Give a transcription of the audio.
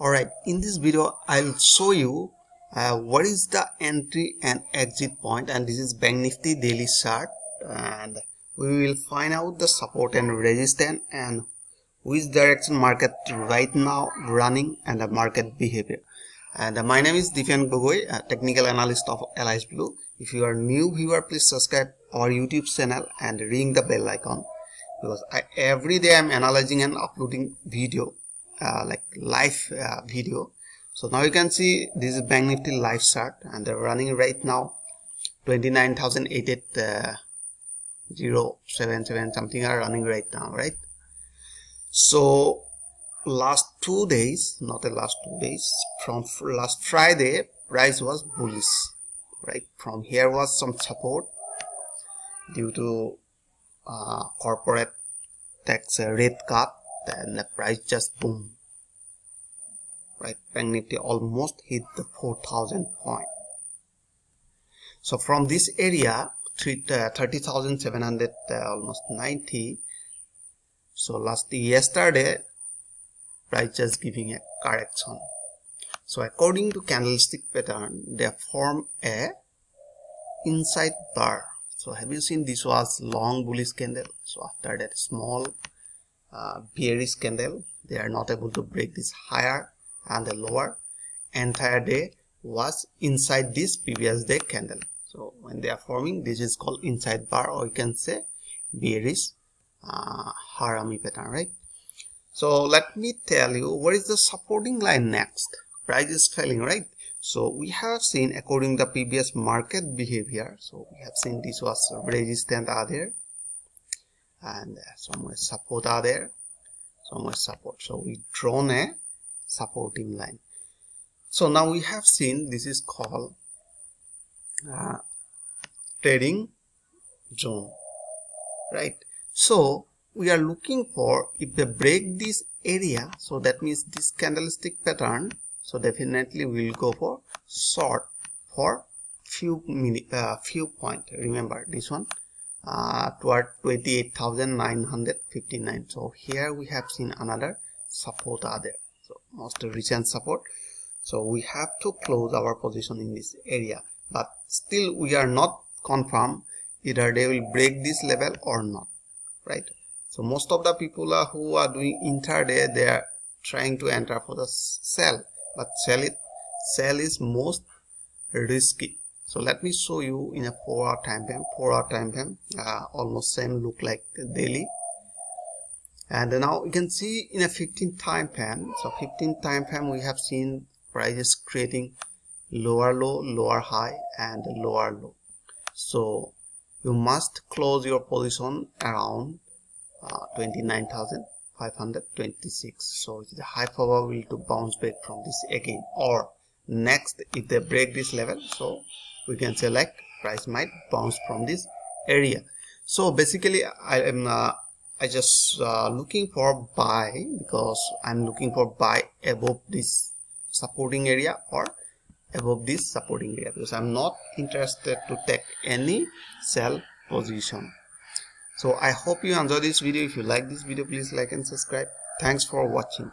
Alright, in this video I'll show you uh, what is the entry and exit point and this is Bank Nifty daily chart and we will find out the support and resistance and which direction market right now running and the market behavior. And uh, my name is Dwipen Gogoi, technical analyst of Alice Blue. If you are new viewer, please subscribe our YouTube channel and ring the bell icon because I, every day I'm analyzing and uploading video uh, like live uh, video. So now you can see this is bank nifty live chart and they're running right now 29077 uh, something are running right now right? So last two days not the last two days from last friday price was bullish right? From here was some support due to uh, corporate tax rate cut then the price just boom. Right bank nifty almost hit the 4000 point. So from this area uh, 30,700 uh, almost 90 so last yesterday price just giving a correction. So according to candlestick pattern they form a inside bar. So have you seen this was long bullish candle? So after that small uh, bearish candle they are not able to break this higher and the lower entire day was inside this previous day candle. So when they are forming this is called inside bar or you can say bearish uh, harami pattern right? So let me tell you what is the supporting line next. Price is falling right? So we have seen according to the previous market behavior so we have seen this was resistant are there and somewhere support are there. Somewhere support. So we drawn a supporting line. So now we have seen this is called uh, trading zone. Right. So we are looking for if they break this area so that means this candlestick pattern so definitely we will go for short for few minute uh, few point. Remember this one uh, toward 28,959 so here we have seen another support other so most recent support. So we have to close our position in this area. But still we are not confirm either they will break this level or not right? So most of the people are who are doing intraday they are trying to enter for the sell. But sell it sell is most risky so let me show you in a 4 hour time frame 4 hour time frame uh, almost same look like daily. And now you can see in a 15 time frame so 15 time frame we have seen prices creating lower low lower high and lower low. So you must close your position around uh, 29,526 so it's a high probability to bounce back from this again. Or next if they break this level so we can select price might bounce from this area. So basically i am uh, i just uh, looking for buy because i'm looking for buy above this supporting area or above this supporting area because i'm not interested to take any sell position. So i hope you enjoy this video. If you like this video please like and subscribe. Thanks for watching